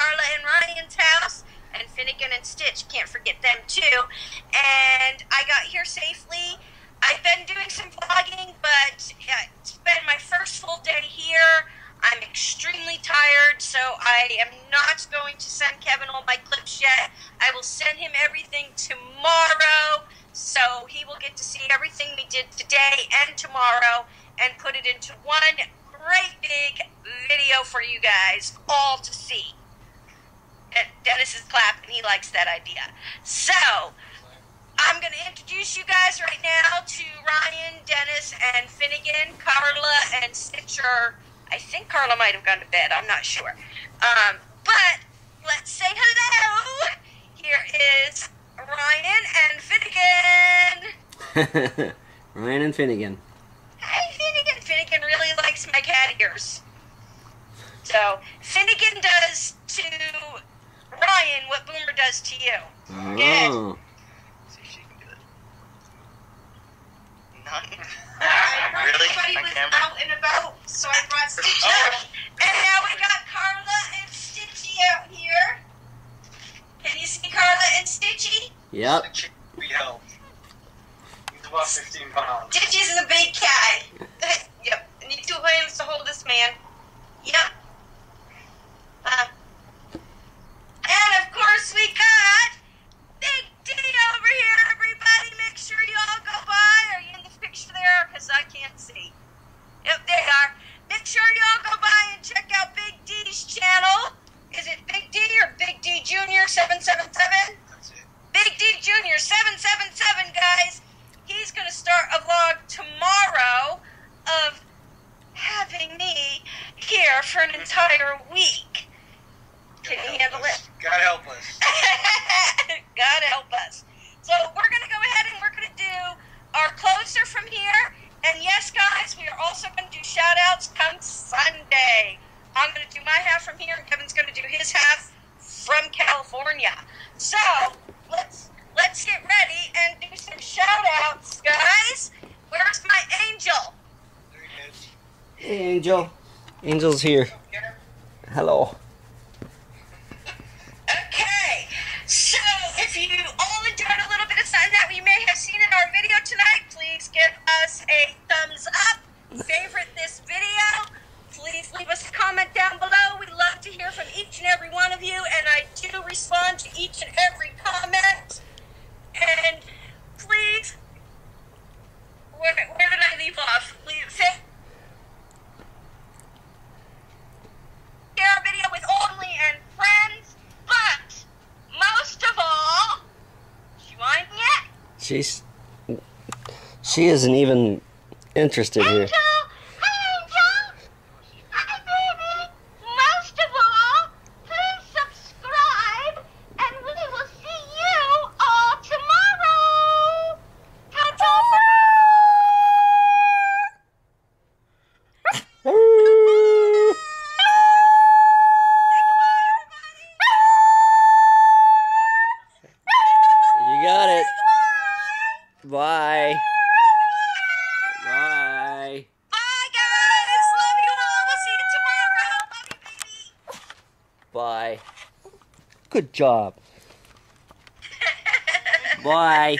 Karla and Ryan's house, and Finnegan and Stitch. Can't forget them too. And I got here safely. I've been doing some vlogging, but it's been my first full day here. I'm extremely tired, so I am not going to send Kevin all my clips yet. I will send him everything tomorrow, so he will get to see everything we did today and tomorrow and put it into one great big video for you guys all to see. And Dennis is clapping, he likes that idea. So, I'm going to introduce you guys right now to Ryan, Dennis, and Finnegan, Karla, and Stitcher. I think Karla might have gone to bed. I'm not sure. Um, but let's say hello. Here is Ryan and Finnegan. Ryan and Finnegan. Hi, Finnegan. Finnegan really likes my cat ears. So, Finnegan does to Ryan what Boomer does to you. Oh. See if she can do it. None. Really? really? Everybody My was camera? out and about, so I brought Stitchy Oh. And now we got Karla and Stitchy out here. Can you see Karla and Stitchy? Yep. We help. He's about 15 pounds. Stitchy's a big guy. yep. I need two hands to hold this man. Yep. Uh, and of course we got Big D over here, everybody. Make sure you all go by. Are you in the picture there? Because I can't see. Yep, there you are. Make sure you all go by and check out Big D's channel. Is it Big D or Big D Junior 777? Big D Junior 777, guys. He's going to start a vlog tomorrow of having me here for an entire week. Can you handle it? God help us. God help us. So we're going to go ahead and we're going to do our closer from here. And yes, guys, we are also going to do shout outs come Sunday. I'm going to do my half from here, and Kevin's going to do his half from California. So let's let's get ready and do some shout outs, guys. Where's my angel? There he is. Hey, Angel. Angel's here. Hello. Okay, so if you all enjoyed a little bit of something that we may have seen in our video tonight, please give us a thumbs up. Favorite this video. Please leave us a comment down below. We'd love to hear from each and every one of you, and I do respond to each and every comment. And please, where, where did I leave off? Please say. Share our video with only and friends, but most of all, she whined yet? She's. She isn't even interested here. Angel! Hi, Angel! Hi, baby! Most of all, please subscribe, and we will see you all tomorrow! Ta-ta! You got it. Bye. Bye. Bye, guys! Love you all! We'll see you tomorrow! Love you, baby! Good job. Bye.